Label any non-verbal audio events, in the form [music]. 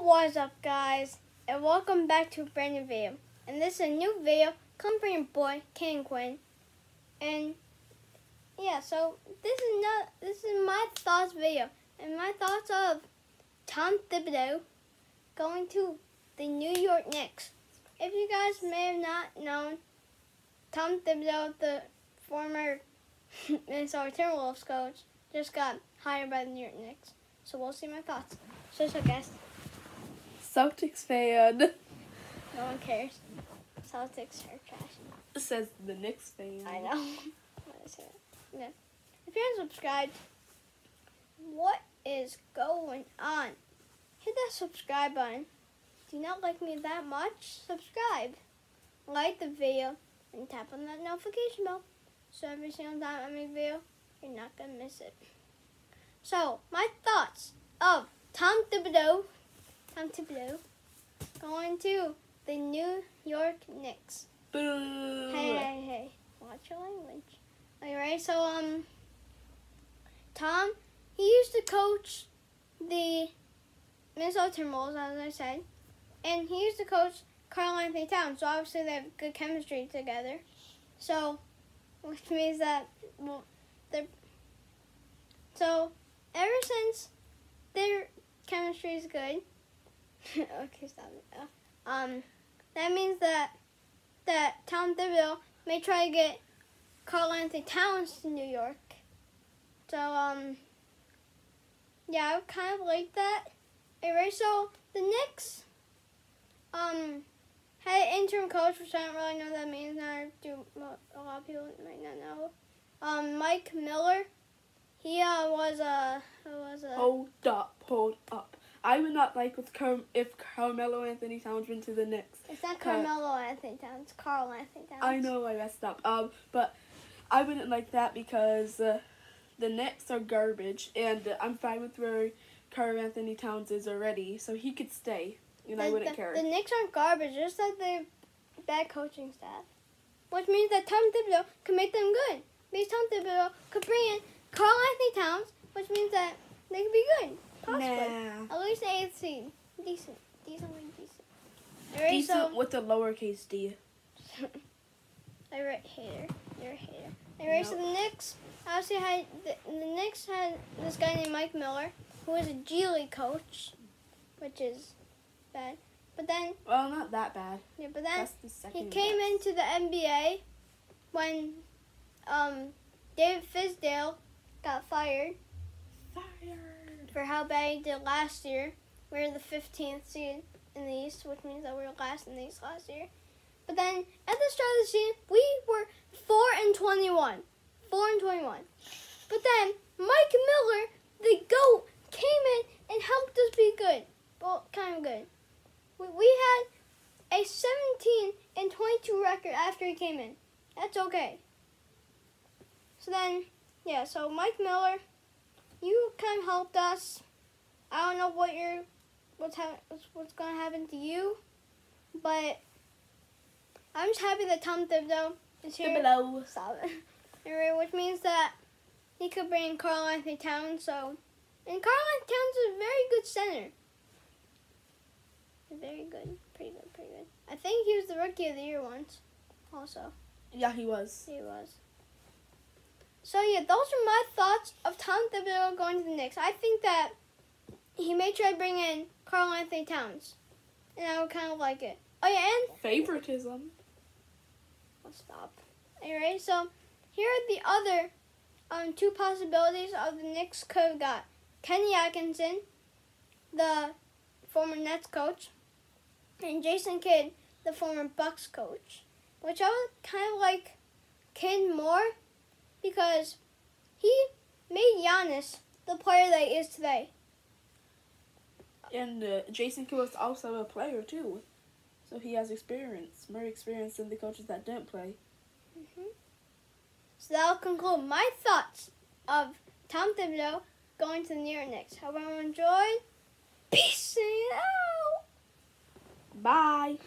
What's up guys and welcome back to a brand new video and this is a new video coming from your boy King Quinn and yeah so this is not this is my thoughts video and my thoughts of Tom Thibodeau going to the New York Knicks. If you guys may have not known Tom Thibodeau the former [laughs] Minnesota Timberwolves coach just got hired by the New York Knicks. So we'll see my thoughts. So so guys. Celtics fan. No one cares. Celtics are trash. Says the Knicks fan. I know. [laughs] What is it? Yeah. If you're not subscribed, what is going on? Hit that subscribe button. Do you not like me that much? Subscribe. Like the video and tap on that notification bell. So every single time I make a video, you're not gonna miss it. So my thoughts of Tom Thibodeau Tom Thibodeau going to the New York Knicks. Boo. Hey, hey, hey. Watch your language. Alright, so, um, Tom, he used to coach the Minnesota Timberwolves, as I said, and he used to coach Karl Anthony Towns, so obviously they have good chemistry together. So, which means that, well, they're, so, ever since their chemistry is good, [laughs] okay, stop it. Uh, Um, that means that that Tom Thibodeau may try to get Karl Anthony Towns to New York. So um, yeah, I kind of like that. Anyway, so the Knicks um had an interim coach, which I don't really know what that means. Now do a lot of people might not know. Um, Mike Miller. He uh, was a was a Hold up, hold up. I would not like with Car- if Carmelo Anthony Towns went to the Knicks. It's not Car- Carmelo Anthony Towns. Karl Anthony Towns. I know I messed up. Um, but I wouldn't like that because uh, the Knicks are garbage, and uh, I'm fine with where Karl Anthony Towns is already, so he could stay, and I wouldn't the, care. The Knicks aren't garbage, just that they're bad coaching staff. Which means that Tom Thibodeau can make them good. Because Tom Thibodeau could bring in Karl Anthony Towns, which means that they could be good. Nah. At least the eighth seed. Decent. Decently decent. Decent so with a lowercase d. [laughs] I wrote hater. You're a hater. Alright, so No. the Knicks obviously had the, the Knicks had this guy named Mike Miller, who was a G League coach, which is bad. But then Well, not that bad. yeah, but then the. He came best. into the NBA when um, David Fizdale got fired Fired. For how bad he did last year. We were the 15th seed in the East, which means that we were last in the East last year. But then at the start of the season, we were 4 and 21. 4 and 21. But then Mike Miller, the GOAT, came in and helped us be good. Well, kind of good. We, we had a 17 and 22 record after he came in. That's okay. So then, yeah, so Mike Miller, you kind of helped us. I don't know what you're, what's ha- what's, to happen to you, but I'm just happy that Tom Thibodeau is here. Thibodeau. Stop it. [laughs] Anyway, which means that he could bring Karl Anthony Towns. So, and Karl Anthony Towns is a very good center. Very good, pretty good, pretty good. I think he was the rookie of the year once. Also, Yeah, he was. he was. So yeah, those are my thoughts of Tom Thibodeau going to the Knicks. I think that he may try to bring in Karl Anthony Towns, and I would kind of like it. Oh yeah, and Favoritism. I'll stop. Alright, so here are the other um, two possibilities of the Knicks could have got. Kenny Atkinson, the former Nets coach, and Jason Kidd, the former Bucks coach. Which I would kind of like Kidd more because he made Giannis the player that he is today. And uh, Jason Kidd was also a player too, so he has experience, more experience than the coaches that didn't play. So that'll conclude my thoughts of Tom Thibodeau going to the New York Knicks. Hope everyone enjoyed. Peace out. Bye.